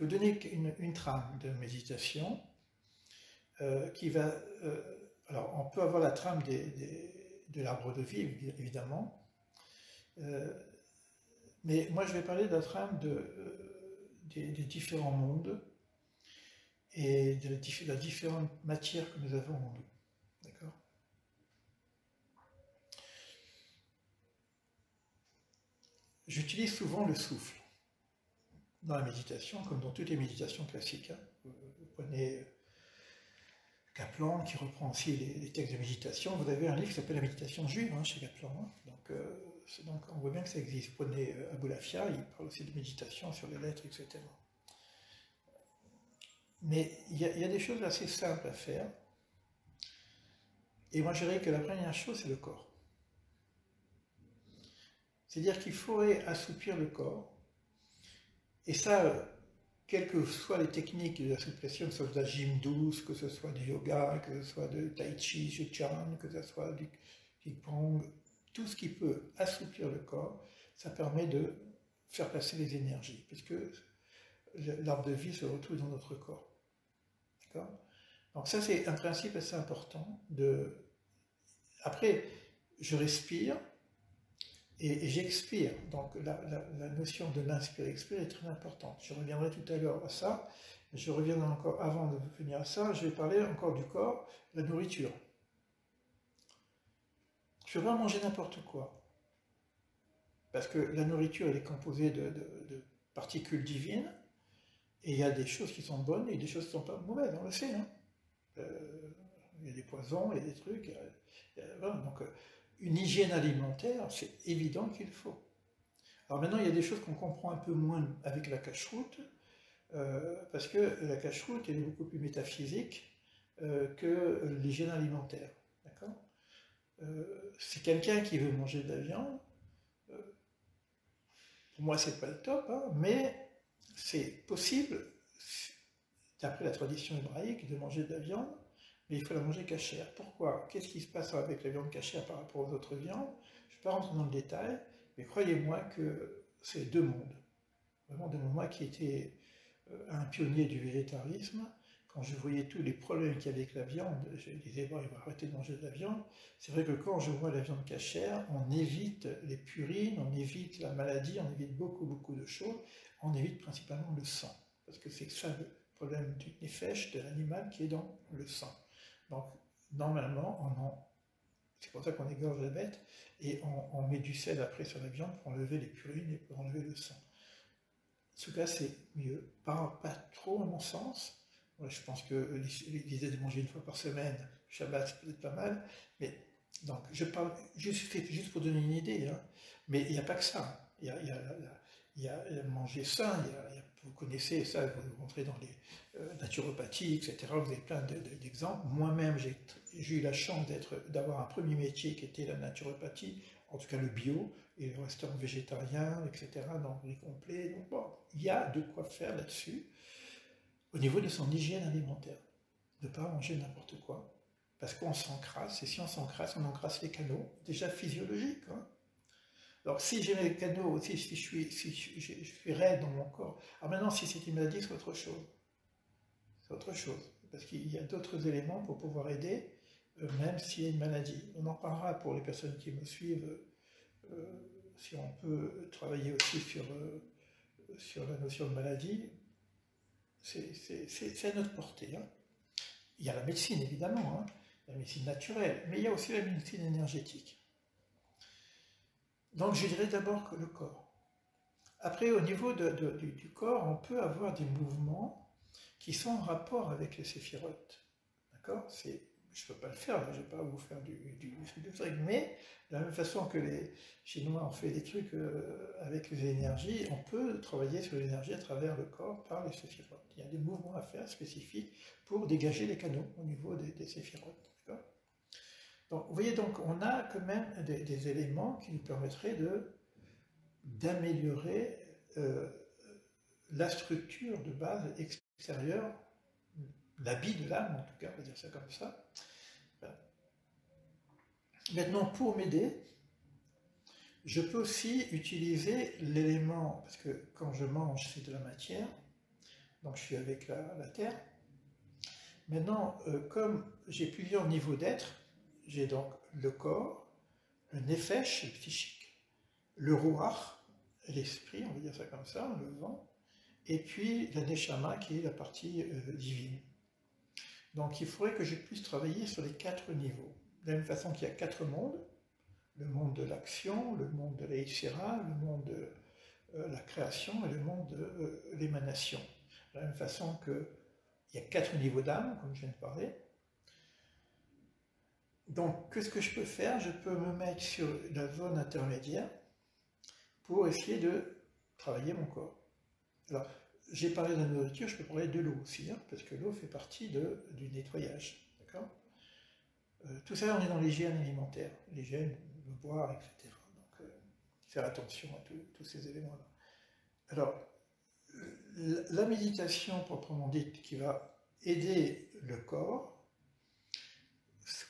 Je vais vous donner une, trame de méditation euh, qui va... Euh, alors, on peut avoir la trame de l'arbre de vie, évidemment, euh, mais moi je vais parler de la trame des, différents mondes et de la, différentes matières que nous avons en nous. D'accord? J'utilise souvent le souffle dans la méditation, comme dans toutes les méditations classiques. Hein. Vous, prenez euh, Kaplan, qui reprend aussi les, textes de méditation. Vous avez un livre qui s'appelle La méditation juive hein, chez Kaplan. Hein. Donc, euh, donc, on voit bien que ça existe. Vous prenez euh, Aboulafia, il parle aussi de méditation sur les lettres, etc. Mais il y, a, des choses assez simples à faire. Et moi, je dirais que la première chose, c'est le corps. C'est-à-dire qu'il faudrait assouplir le corps et ça, quelles que soient les techniques d'assouplissement, que ce soit de la gym douce, que ce soit du yoga, que ce soit de tai chi, chan, que ce soit du ping-pong, tout ce qui peut assouplir le corps, ça permet de faire passer les énergies, puisque l'arbre de vie se retrouve dans notre corps. D'accord? Donc ça, c'est un principe assez important. De... Après, je respire, et, j'expire. Donc la, notion de l'inspire-expire est très importante. Je reviendrai tout à l'heure à ça. Je reviendrai encore, avant de venir à ça, je vais parler encore du corps, de la nourriture. Je ne peux pas manger n'importe quoi. Parce que la nourriture, elle est composée de, particules divines, et il y a des choses qui sont bonnes et des choses qui ne sont pas mauvaises, on le sait. Hein. Euh, il y a des poisons, il y a des trucs. donc, euh, une hygiène alimentaire, c'est évident qu'il faut. Alors maintenant, il y a des choses qu'on comprend un peu moins avec la cache-route, euh, parce que la cache-route, est beaucoup plus métaphysique euh, que l'hygiène alimentaire. D'accord? Euh, C'est quelqu'un qui veut manger de la viande. pour moi, c'est pas le top, hein, mais c'est possible, d'après la tradition hébraïque, de manger de la viande mais il faut la manger cachère. Pourquoi? Qu'est-ce qui se passe avec la viande cachère par rapport aux autres viandes? Je ne vais pas rentrer dans le détail, mais croyez-moi que c'est deux mondes. Vraiment. Moi qui étais euh, un pionnier du végétarisme, quand je voyais tous les problèmes qu'il y avait avec la viande, je disais, bon, il va arrêter de manger de la viande. C'est vrai que quand je vois la viande cachère, on évite les purines, on évite la maladie, on évite beaucoup, beaucoup de choses. On évite principalement le sang, parce que c'est ça le problème du nefesh, de l'animal, qui est dans le sang. Donc, normalement, c'est pour ça qu'on égorge la bête, et on, met du sel après sur la viande pour enlever les purines et pour enlever le sang. En tout cas, c'est mieux. Pas, pas trop, à mon sens. je pense que l'idée de manger une fois par semaine, Shabbat, c'est peut-être pas mal, mais donc, je parle juste, juste pour donner une idée, hein. mais il n'y a pas que ça. Il y a, y a manger sain, vous connaissez ça, vous rentrez dans les euh, naturopathies, etc. Vous avez plein d'exemples. Moi-même, j'ai eu la chance d'avoir un premier métier qui était la naturopathie, en tout cas le bio, et le restaurant végétarien, etc., dans les complets. Donc bon, il y a de quoi faire là-dessus, au niveau de son hygiène alimentaire. Ne pas manger n'importe quoi, parce qu'on s'encrasse, et si on s'encrasse, on encrasse les canaux, déjà physiologiques. Hein. Alors, si j'ai mes canaux, si, je, suis, si je, suis raide dans mon corps, alors maintenant, si c'est une maladie, c'est autre chose. C'est autre chose. Parce qu'il y a d'autres éléments pour pouvoir aider, euh, même s'il y a une maladie. On en parlera pour les personnes qui me suivent, euh, si on peut travailler aussi sur, euh, sur la notion de maladie. C'est à notre portée. Hein. Il y a la médecine, évidemment, hein, la médecine naturelle, mais il y a aussi la médecine énergétique. Donc je dirais d'abord que le corps. Après, au niveau du, corps, on peut avoir des mouvements qui sont en rapport avec les séphirotes. D'accord? Je ne peux pas le faire, je ne vais pas vous faire du, truc, mais de la même façon que les Chinois ont fait des trucs euh, avec les énergies, on peut travailler sur l'énergie à travers le corps par les séphirotes. Il y a des mouvements à faire spécifiques pour dégager les canaux au niveau des, des séphirotes. Vous voyez, donc, on a quand même des, éléments qui nous permettraient d'améliorer euh, la structure de base extérieure, l'habit de l'âme, en tout cas, on va dire ça comme ça. Maintenant, pour m'aider, je peux aussi utiliser l'élément, parce que quand je mange, c'est de la matière, donc je suis avec la, Terre. Maintenant, euh, comme j'ai plusieurs niveaux d'être, j'ai donc le corps, le nefesh, le psychique, le ruach, l'esprit, on va dire ça comme ça, le vent, et puis la neshama qui est la partie euh, divine. Donc il faudrait que je puisse travailler sur les quatre niveaux. De la même façon qu'il y a quatre mondes, le monde de l'action, le monde de l'Aïsira, le monde de euh, la création et le monde de euh, l'émanation. De la même façon qu'il y a quatre niveaux d'âme, comme je viens de parler. Donc, qu'est-ce que je peux faire Je peux me mettre sur la zone intermédiaire pour essayer de travailler mon corps. Alors, j'ai parlé de la nourriture, je peux parler de l'eau aussi, hein, parce que l'eau fait partie du nettoyage. Euh, Tout ça, on est dans l'hygiène alimentaire, l'hygiène, le boire, etc. Donc, euh, faire attention à tous ces éléments-là. Alors, la méditation proprement dite qui va aider le corps,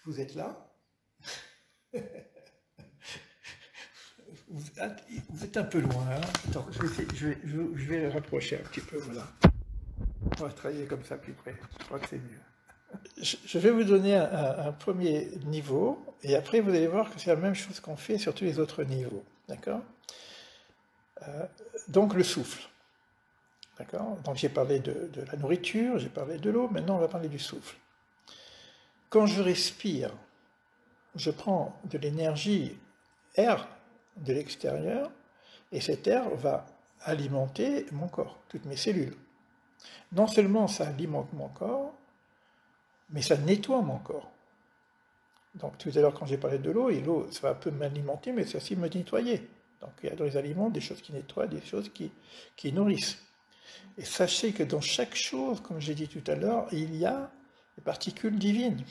vous êtes là vous êtes un peu loin. Hein. je, vais je, vais, rapprocher un petit peu, voilà. On va travailler comme ça plus près. Je crois que c'est mieux. Je vais vous donner un, premier niveau, et après vous allez voir que c'est la même chose qu'on fait sur tous les autres niveaux. D'accord? Euh, Donc le souffle. D'accord? Donc j'ai parlé de, de la nourriture, j'ai parlé de l'eau, maintenant on va parler du souffle. Quand je respire, je prends de l'énergie air de l'extérieur, et cet air va alimenter mon corps, toutes mes cellules. Non seulement ça alimente mon corps, mais ça nettoie mon corps. Donc tout à l'heure quand j'ai parlé de l'eau, et l'eau ça va un peu m'alimenter, mais ça aussi me nettoyer. Donc il y a dans les aliments des choses qui nettoient, des choses qui, qui nourrissent. Et sachez que dans chaque chose, comme j'ai dit tout à l'heure, il y a des particules divines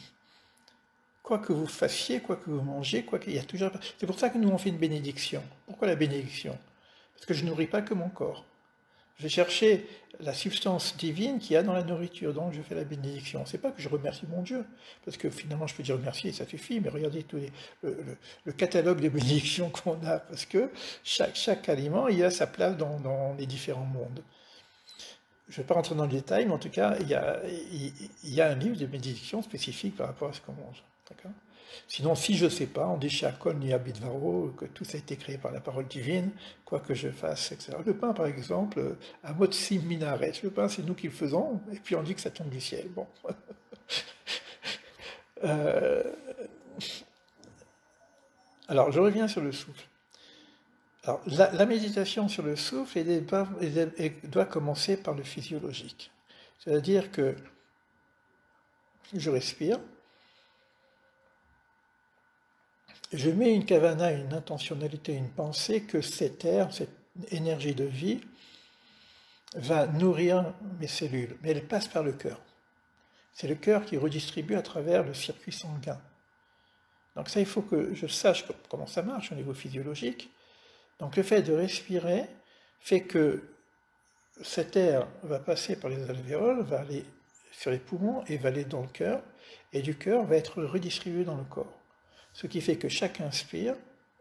quoi que vous fassiez, quoi que vous mangez, quoi qu'il y a toujours. C'est pour ça que nous on fait une bénédiction. Pourquoi la bénédiction? Parce que je nourris pas que mon corps. Je vais chercher la substance divine qu'il y a dans la nourriture, donc je fais la bénédiction. C'est pas que je remercie mon Dieu, parce que finalement je peux dire remercier, ça suffit, mais regardez tout le, catalogue de bénédictions qu'on a, parce que chaque, chaque aliment, il a sa place dans, dans les différents mondes. Je ne vais pas rentrer dans le détail, mais en tout cas, il y a, un livre de bénédictions spécifique par rapport à ce qu'on mange. Sinon, si je ne sais pas, on dit chez Akol ni Abidvaro, que tout ça a été créé par la parole divine, quoi que je fasse, etc. Le pain, par exemple, à Motsi Minaret, le pain, c'est nous qui le faisons, et puis on dit que ça tombe du ciel. Bon. Euh, alors, je reviens sur le souffle. La, méditation sur le souffle elle doit commencer par le physiologique. C'est-à-dire que je respire, je mets une kavana, une intentionnalité, une pensée que cet air, cette énergie de vie, va nourrir mes cellules, mais elle passe par le cœur. C'est le cœur qui redistribue à travers le circuit sanguin. Donc ça, il faut que je sache comment ça marche au niveau physiologique. Donc le fait de respirer fait que cet air va passer par les alvéoles, va aller sur les poumons et va aller dans le cœur, et du cœur va être redistribué dans le corps. Ce qui fait que chaque inspire,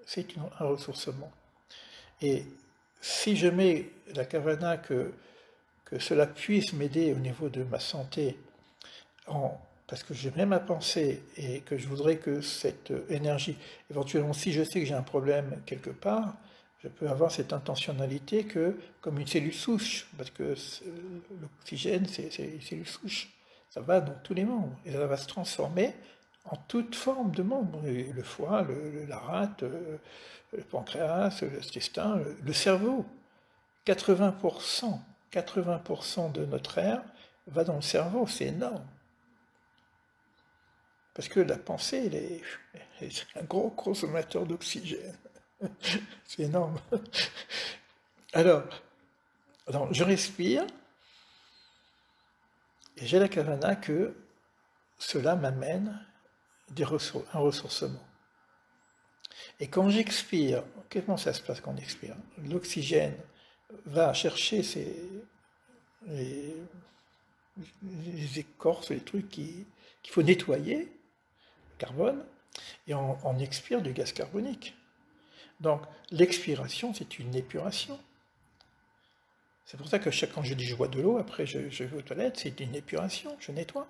c'est un ressourcement. Et si je mets la kavana que, que cela puisse m'aider au niveau de ma santé, parce que j'ai même à penser et que je voudrais que cette énergie, éventuellement si je sais que j'ai un problème quelque part, je peux avoir cette intentionnalité que, comme une cellule souche, parce que l'oxygène, c'est une cellule souche, ça va dans tous les membres, et ça va se transformer en toute forme de membres, le foie, le, la rate, euh, le, pancréas, le intestin, le, cerveau. 80%, 80% de notre air va dans le cerveau, c'est énorme. Parce que la pensée, elle est, un gros consommateur d'oxygène. c'est énorme. Alors, je respire, et j'ai la kavana que cela m'amène un ressourcement. Et quand j'expire, comment ça se passe quand on expire? L'oxygène va chercher les, écorces, les trucs qu'il faut nettoyer, le carbone, et on, expire du gaz carbonique. Donc l'expiration, c'est une épuration. C'est pour ça que chaque, quand je dis je bois de l'eau, après je, vais aux toilettes, c'est une épuration, je nettoie.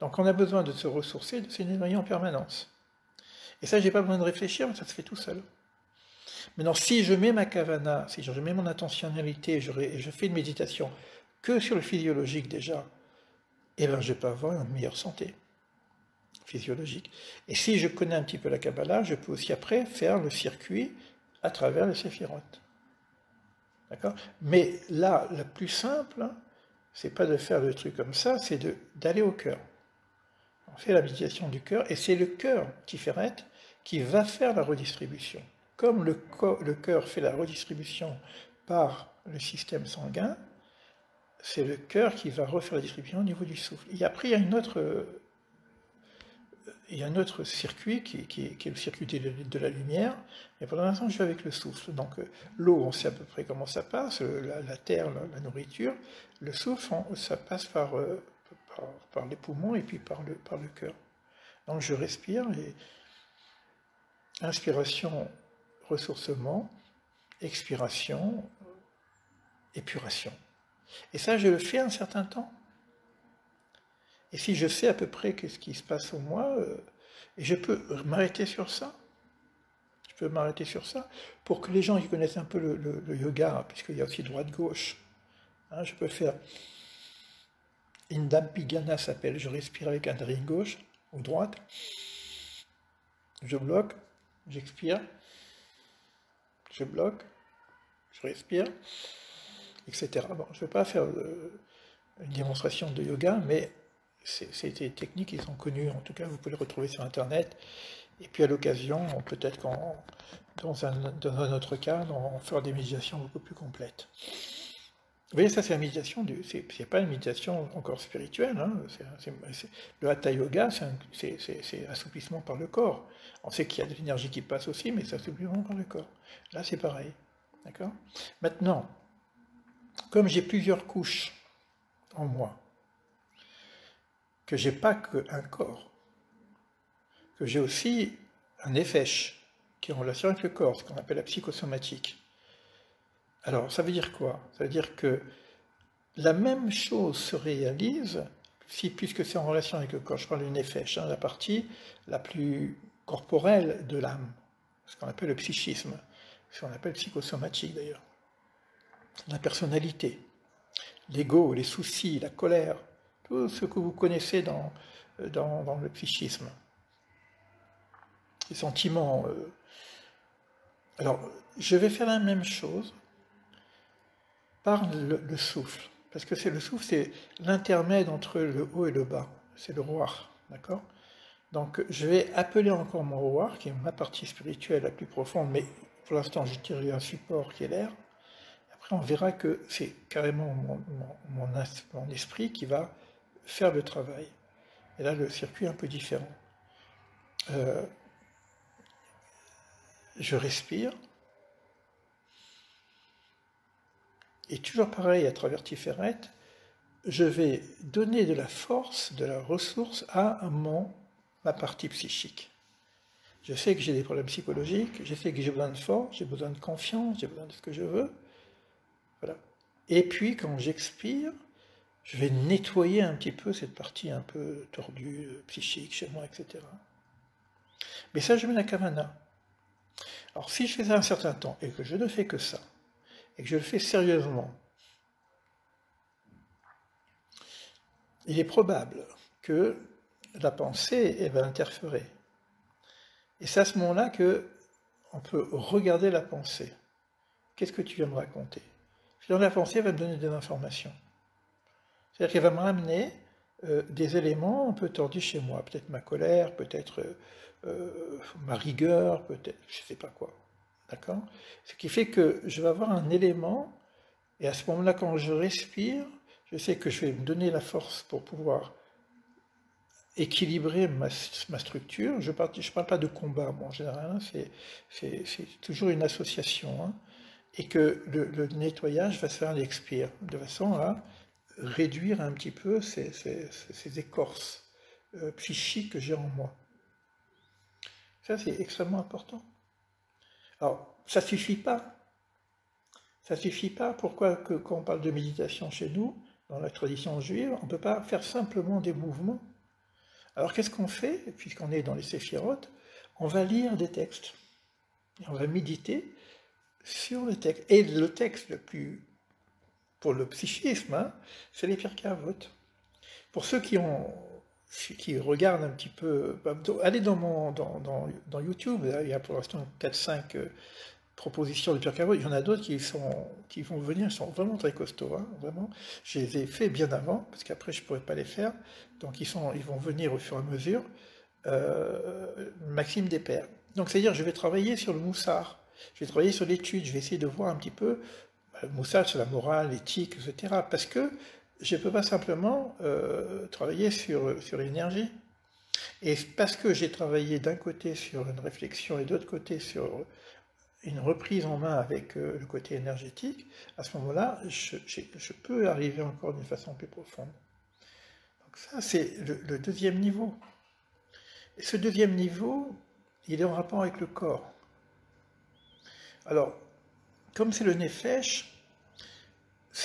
Donc on a besoin de se ressourcer, de se nettoyer en permanence. Et ça, j'ai pas besoin de réfléchir, ça se fait tout seul. Maintenant, si je mets ma kavana, si je mets mon intentionnalité, je, je fais une méditation que sur le physiologique déjà, eh bien, je peux avoir une meilleure santé physiologique. Et si je connais un petit peu la Kabbalah, je peux aussi après faire le circuit à travers les séphirotes. D'accord? Mais là, la plus simple, c'est pas de faire le truc comme ça, c'est d'aller au cœur. On fait la méditation du cœur, et c'est le cœur, Tiferet, qui va faire la redistribution. Comme le, le cœur fait la redistribution par le système sanguin, c'est le cœur qui va refaire la distribution au niveau du souffle. Et après, il y a une autre il y a un autre circuit qui, est le circuit de, la lumière, et pour l'instant je vais avec le souffle. Donc euh, l'eau, on sait à peu près comment ça passe, la, terre, la, nourriture, le souffle, ça passe euh, par, par, les poumons et puis par le, par le cœur. Donc je respire et inspiration, ressourcement, expiration, épuration. Et ça, je le fais un certain temps. Et si je sais à peu près qu'est-ce qui se passe en moi, euh, et je peux m'arrêter sur ça, je peux m'arrêter sur ça, pour que les gens qui connaissent un peu le, yoga, puisqu'il y a aussi droite-gauche, hein, je peux faire Indam s'appelle, je respire avec un narine gauche ou droite, je bloque, j'expire, je bloque, je respire, etc. Bon, je ne vais pas faire euh, une démonstration de yoga, mais c'est des techniques qui sont connues, en tout cas vous pouvez les retrouver sur Internet. Et puis à l'occasion, peut-être dans un, dans un, autre cas, on fera des méditations beaucoup plus complètes. Vous voyez, ça c'est la méditation, c'est pas une méditation encore spirituelle, hein, le Hatha Yoga, c'est assouplissement par le corps. On sait qu'il y a de l'énergie qui passe aussi, mais c'est assouplissement par le corps. Là c'est pareil, d'accord? Maintenant, comme j'ai plusieurs couches en moi, que j'ai pas qu'un corps, que j'ai aussi un effèche qui est en relation avec le corps, ce qu'on appelle la psychosomatique. Alors, ça veut dire quoi? Ça veut dire que la même chose se réalise, si, puisque c'est en relation avec le corps, je parle d'une effèche, hein, la partie la plus corporelle de l'âme, ce qu'on appelle le psychisme, ce qu'on appelle psychosomatique d'ailleurs, la personnalité, l'ego, les soucis, la colère, ce que vous connaissez dans, dans, le psychisme. Les sentiments. Euh. Alors, je vais faire la même chose par le, souffle. Parce que c'est le souffle, c'est l'intermède entre le haut et le bas. C'est le roi, d'accord? Donc, je vais appeler encore mon roi, qui est ma partie spirituelle la plus profonde, mais pour l'instant, je tire un support qui est l'air. Après, on verra que c'est carrément mon, mon, esprit qui va faire le travail. Et là, le circuit est un peu différent. Euh, je respire. Et toujours pareil à travers Tiferet, je vais donner de la force, de la ressource à mon, ma partie psychique. Je sais que j'ai des problèmes psychologiques, je sais que j'ai besoin de force, j'ai besoin de confiance, j'ai besoin de ce que je veux. Voilà. Et puis quand j'expire, je vais nettoyer un petit peu cette partie un peu tordue, euh, psychique chez moi, etc. Mais ça, je mets la kavana. Alors, si je fais un certain temps et que je ne fais que ça, et que je le fais sérieusement, il est probable que la pensée va interférer. Et c'est à ce moment-là que on peut regarder la pensée. Qu'est-ce que tu viens me raconter? La pensée va me donner des informations. C'est-à-dire qu'elle va me ramener euh, des éléments un peu tordus chez moi, peut-être ma colère, peut-être euh, euh, ma rigueur, peut-être je ne sais pas quoi. D'accord? Ce qui fait que je vais avoir un élément, et à ce moment-là, quand je respire, je sais que je vais me donner la force pour pouvoir équilibrer ma, structure. Je ne parle, pas de combat, en général, hein, c'est toujours une association. Hein, et que le, le, nettoyage va se faire à l'expire, de façon à réduire un petit peu ces, écorces euh, psychiques que j'ai en moi. Ça, c'est extrêmement important. Alors, ça ne suffit pas. Ça ne suffit pas. Pourquoi que quand on parle de méditation chez nous, dans la tradition juive, on ne peut pas faire simplement des mouvements? Alors qu'est-ce qu'on fait, puisqu'on est dans les séphirotes On va lire des textes. on va méditer sur le texte. Et le texte le plus, pour le psychisme, hein, c'est les Pirkavot. Pour ceux qui ont qui regardent un petit peu, bah, allez dans, mon, dans, YouTube, il y a pour l'instant 4-5 euh, propositions de Pirkavot, il y en a d'autres qui, qui vont venir, ils sont vraiment très costauds, hein, vraiment. Je les ai faits bien avant, parce qu'après je ne pourrais pas les faire, donc ils, sont, ils vont venir au fur et à mesure. Euh, Maxime Despères. Donc c'est-à-dire je vais travailler sur le moussard, je vais travailler sur l'étude, je vais essayer de voir un petit peu le moussard sur la morale, l'éthique, etc. Parce que je ne peux pas simplement euh, travailler sur, sur l'énergie. Et parce que j'ai travaillé d'un côté sur une réflexion et de l'autre côté sur une reprise en main avec euh, le côté énergétique, à ce moment-là, je, je, peux arriver encore d'une façon plus profonde. Donc ça, c'est le, deuxième niveau. Et ce deuxième niveau, il est en rapport avec le corps. Alors, comme c'est le nefesh,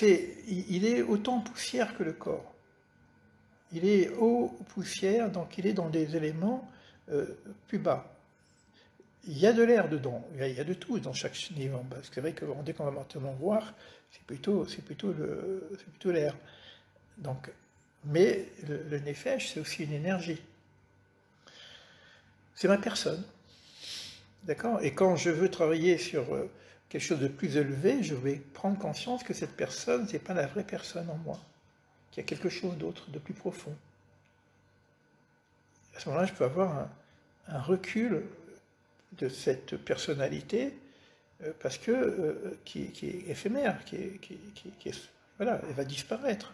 il est autant poussière que le corps. Il est eau, poussière, donc il est dans des éléments euh, plus bas. Il y a de l'air dedans, il y a de tout dans chaque niveau. C'est vrai que dès qu'on va voir, c'est plutôt, l'air. Mais le, le nefesh, c'est aussi une énergie. C'est ma personne. D'accord? Et quand je veux travailler sur euh, quelque chose de plus élevé, je vais prendre conscience que cette personne, ce n'est pas la vraie personne en moi, qu'il y a quelque chose d'autre, de plus profond. À ce moment-là, je peux avoir un, recul de cette personnalité euh, parce que euh, qui, est éphémère, qui est, voilà, elle va disparaître.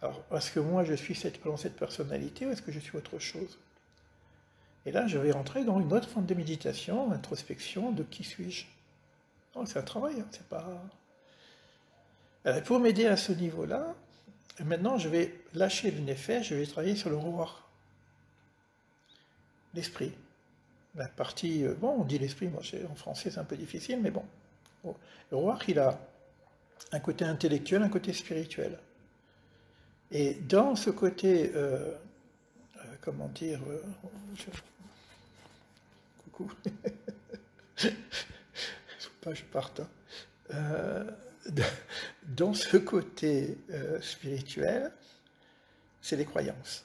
Alors, est-ce que moi je suis cette, cette personnalité ou est-ce que je suis autre chose? Et là, je vais rentrer dans une autre forme de méditation, introspection de qui suis-je? C'est un travail, hein, c'est pas. pour m'aider à ce niveau-là, maintenant je vais lâcher le néfet, je vais travailler sur le roi. L'esprit. La partie, euh, bon, on dit l'esprit, moi en français c'est un peu difficile, mais bon. Le roi, il a un côté intellectuel, un côté spirituel. Et dans ce côté, euh, euh, comment dire, coucou. parte. Hein. Euh, dans ce côté euh, spirituel, c'est les croyances.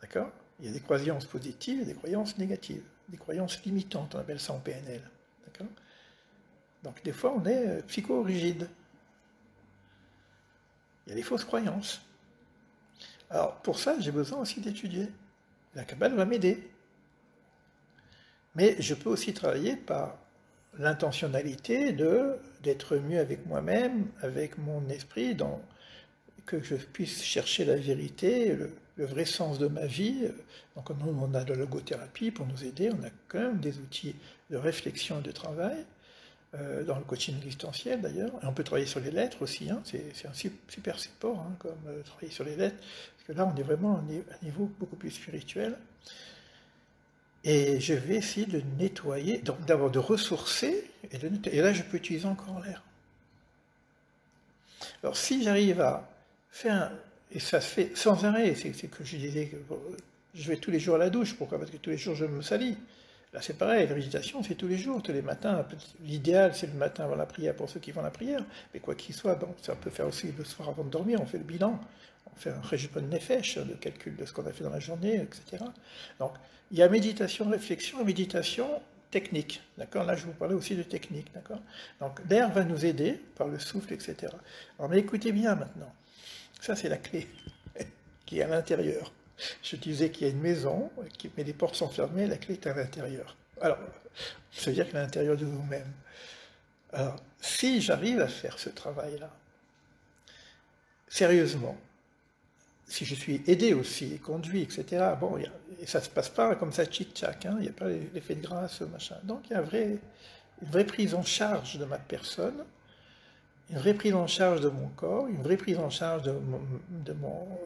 D'accord? Il y a des croyances positives et des croyances négatives, des croyances limitantes, on appelle ça en PNL. D'accord? Donc des fois, on est euh, psycho-rigide. Il y a des fausses croyances. Alors pour ça, j'ai besoin aussi d'étudier. La Kabbalah va m'aider. Mais je peux aussi travailler par l'intentionnalité de d'être mieux avec moi-même, avec mon esprit, dans, que je puisse chercher la vérité, le, vrai sens de ma vie. Donc nous, on a de la logothérapie pour nous aider, on a quand même des outils de réflexion et de travail, euh, dans le coaching existentiel d'ailleurs. Et on peut travailler sur les lettres aussi, hein. c'est un super support, hein, comme euh, travailler sur les lettres, parce que là on est vraiment à un niveau beaucoup plus spirituel. Et je vais essayer de nettoyer, donc d'abord de ressourcer, et, de et là je peux utiliser encore l'air. Alors si j'arrive à faire, et ça se fait sans arrêt, c'est que je disais que je vais tous les jours à la douche, pourquoi? Parce que tous les jours je me salis. Là c'est pareil, la méditation c'est tous les jours, tous les matins. L'idéal c'est le matin avant la prière pour ceux qui font la prière, mais quoi qu'il soit, bon, ça peut faire aussi le soir avant de dormir, on fait le bilan, on fait un régime nefesh, le calcul de ce qu'on a fait dans la journée, etc. Donc il y a méditation, réflexion et méditation technique. D'accord? Là, je vous parlais aussi de technique. D'accord? Donc, l'air va nous aider par le souffle, etc. Alors, mais écoutez bien maintenant. Ça, c'est la clé qui est à l'intérieur. Je disais qu'il y a une maison, mais les portes sont fermées, la clé est à l'intérieur. Alors, ça veut dire qu'à l'intérieur de vous-même. Alors, si j'arrive à faire ce travail-là, sérieusement, si je suis aidé aussi, conduit, etc., bon, ça ne se passe pas comme ça, tchic-tchac, hein, il n'y a pas l'effet de grâce, machin. Donc il y a une vraie prise en charge de ma personne, une vraie prise en charge de mon corps, une vraie prise en charge de, de,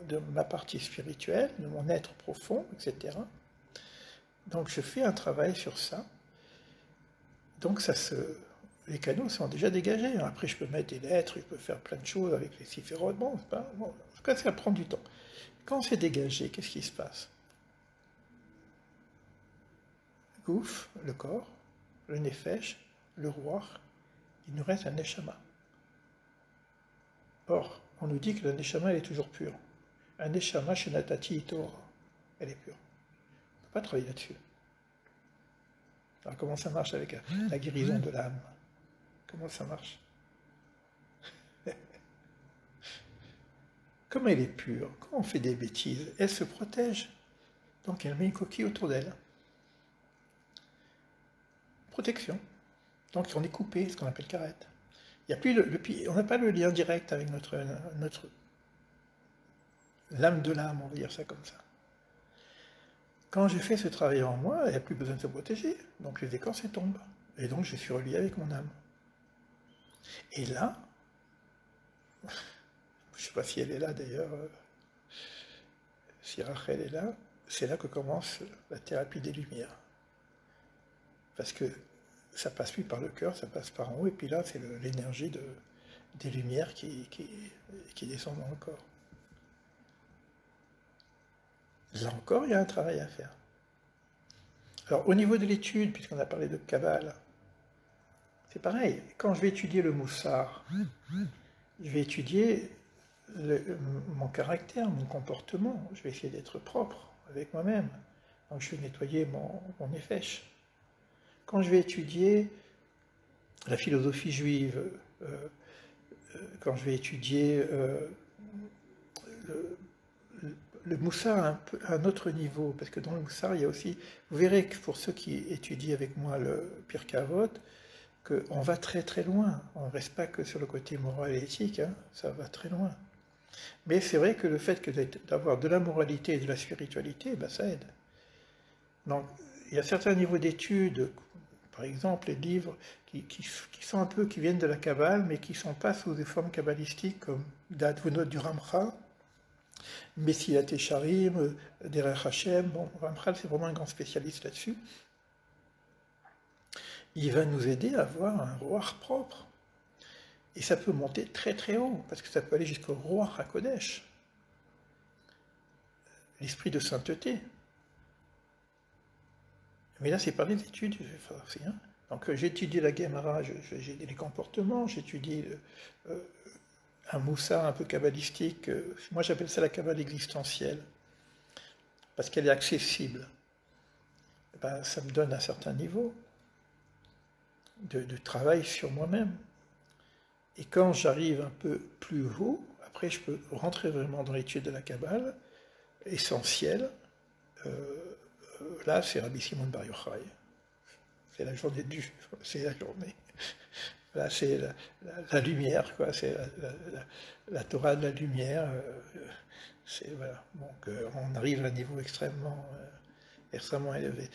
de ma partie spirituelle, de mon être profond, etc. Donc je fais un travail sur ça. Donc ça se, les canaux sont déjà dégagés. Après, je peux mettre des lettres, je peux faire plein de choses avec les ciphérodes. Bon, pas, bon, en tout cas, ça prend du temps. Quand c'est dégagé, qu'est-ce qui se passe? Gouf, le corps, le nefesh, le roi, il nous reste un neshama. Or, on nous dit que le neshama, elle est toujours pur. Un neshama chez Natati Torah, elle est pure. On ne peut pas travailler là-dessus. Alors comment ça marche avec la guérison de l'âme? Comment ça marche Comme elle est pure, quand on fait des bêtises, elle se protège. Donc elle met une coquille autour d'elle. Protection. Donc on est coupé, ce qu'on appelle carrette. Il y a plus le, on n'a pas le lien direct avec notre, notre l'âme de l'âme, on va dire ça comme ça. Quand j'ai fait ce travail en moi, il n'y a plus besoin de se protéger. Donc les écorces tombent. Et donc je suis relié avec mon âme. Et là, je ne sais pas si elle est là d'ailleurs, euh, si Rachel est là, c'est là que commence la thérapie des lumières. Parce que ça passe plus par le cœur, ça passe par en haut, et puis là, c'est l'énergie de, des lumières qui, qui, qui descend dans le corps. Là encore, il y a un travail à faire. Alors, au niveau de l'étude, puisqu'on a parlé de Kabbalah, c'est pareil. Quand je vais étudier le moussard, je vais étudier mon caractère, mon comportement. Je vais essayer d'être propre avec moi-même. Donc, je vais nettoyer mon, mon Quand je vais étudier la philosophie juive, euh, euh, quand je vais étudier euh, le, le moussard à un, autre niveau, parce que dans le moussard, il y a aussi, vous verrez que pour ceux qui étudient avec moi le Pire Kavot, qu'on va très très loin. On ne reste pas que sur le côté moral et éthique, hein, ça va très loin. Mais c'est vrai que le fait d'avoir de la moralité et de la spiritualité, ben, ça aide. Donc, il y a certains niveaux d'études, par exemple les livres qui, sont un peu, qui viennent de la Kabbale, mais qui ne sont pas sous des formes kabbalistiques comme Dadvunot du Ramcha, Messilat Tesharim, Derer Hashem, bon, Ramchal c'est vraiment un grand spécialiste là-dessus. Il va nous aider à avoir un roi propre. Et ça peut monter très très haut, parce que ça peut aller jusqu'au roi Hakodesh, l'esprit de sainteté. Mais là, c'est pas des études. Hein. Donc, j'ai étudié la Gemara, j'ai les comportements, j'ai étudié euh, un moussa un peu kabbalistique. Euh, moi, j'appelle ça la kabbale existentielle, parce qu'elle est accessible. Eh ben, ça me donne un certain niveau de, travail sur moi-même. Et quand j'arrive un peu plus haut, après, je peux rentrer vraiment dans l'étude de la Kabbale, essentielle. Euh, là, c'est Rabbi Simon Bar Yochai. C'est la journée du, c'est la journée. Là, c'est la, lumière, quoi. C'est la, Torah de la lumière. Euh, c'est, voilà. Donc, euh, on arrive à un niveau extrêmement, extrêmement élevé.